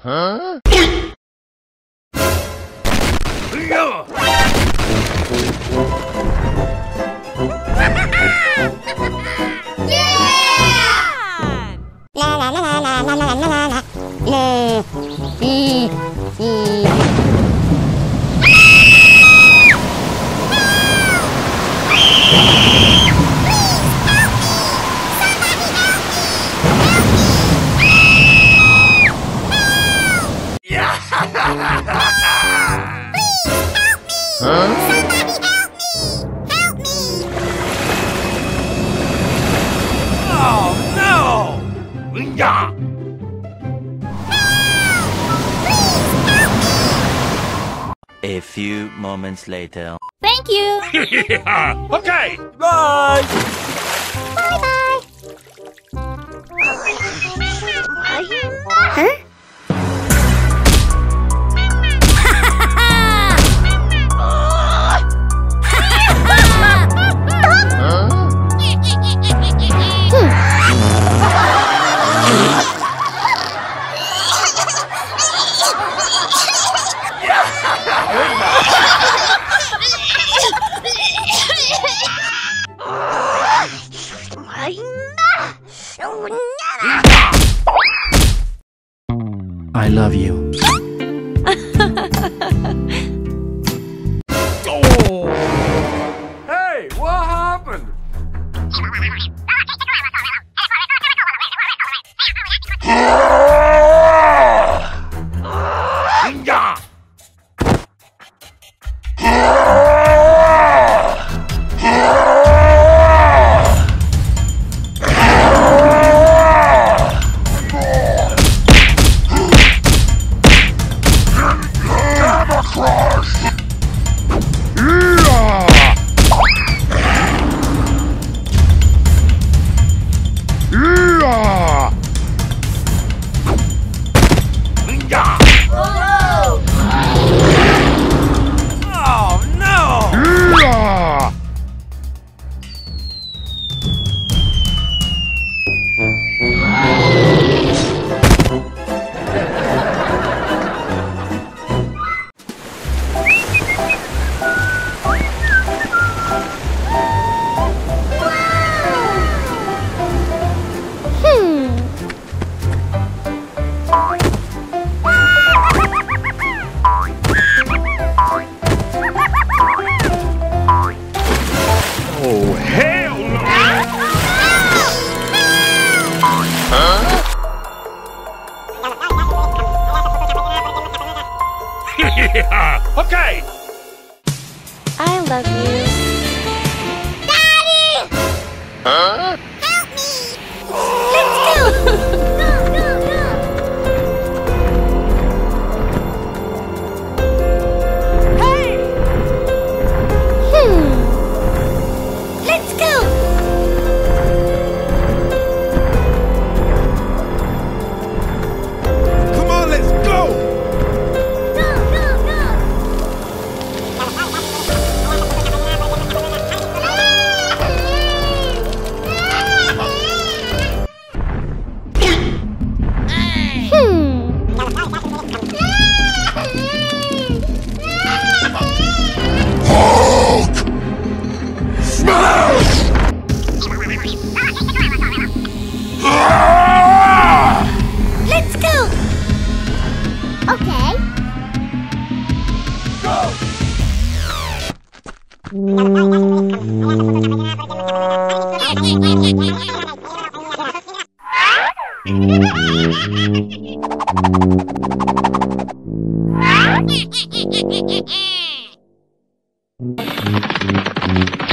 La la la la la la la la la la. Moments later. Thank you. okay. Bye. Bye I love you.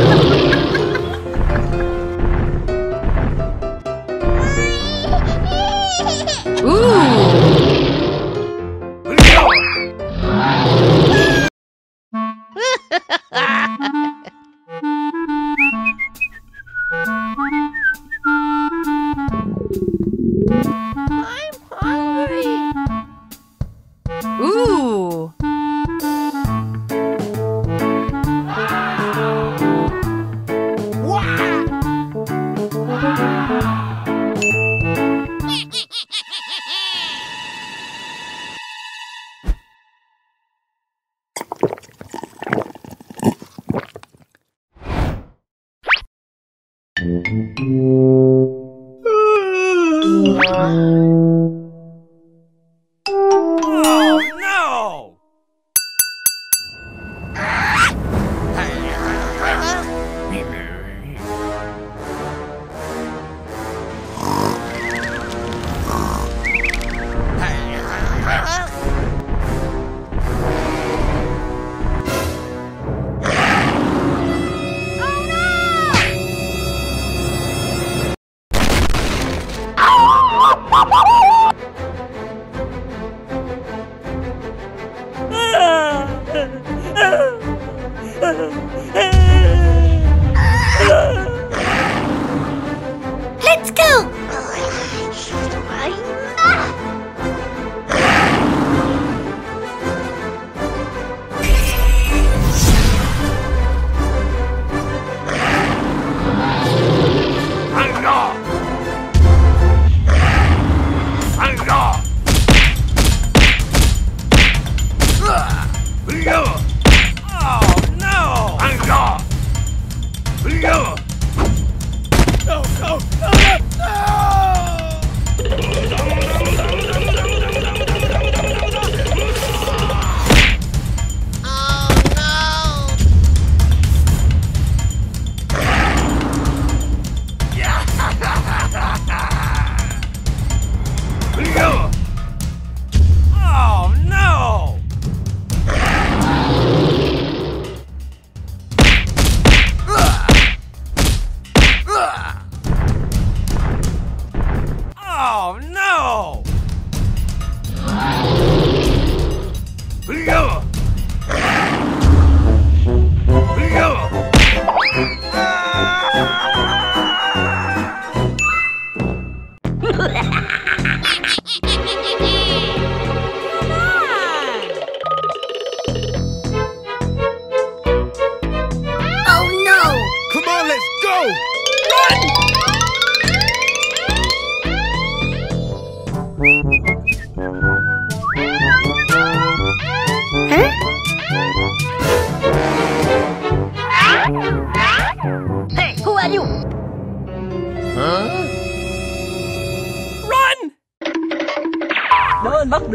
Ha ha ha! Hey!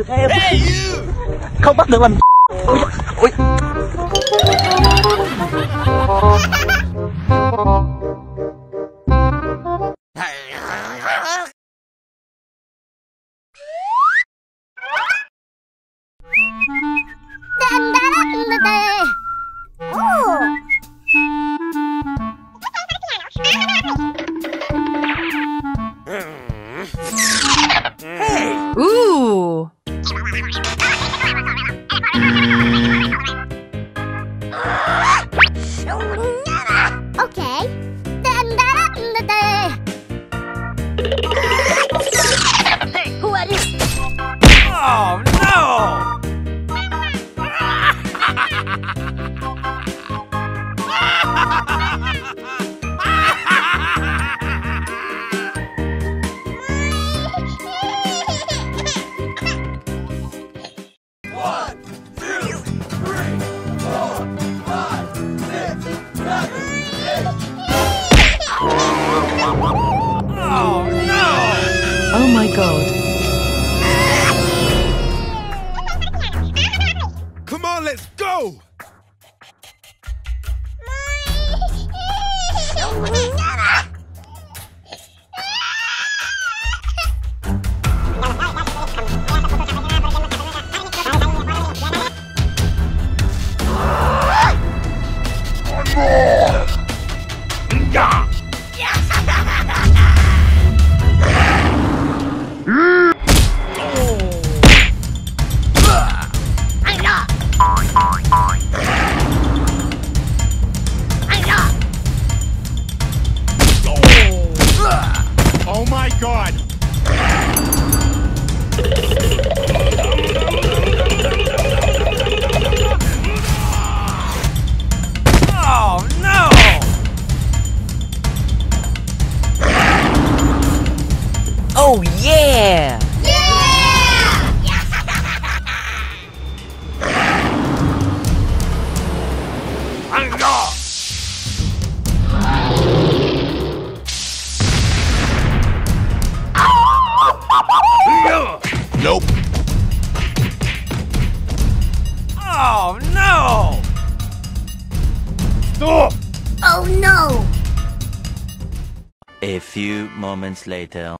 em. Hey, Không bắt được mình Ôi, ôi. my god! moments later.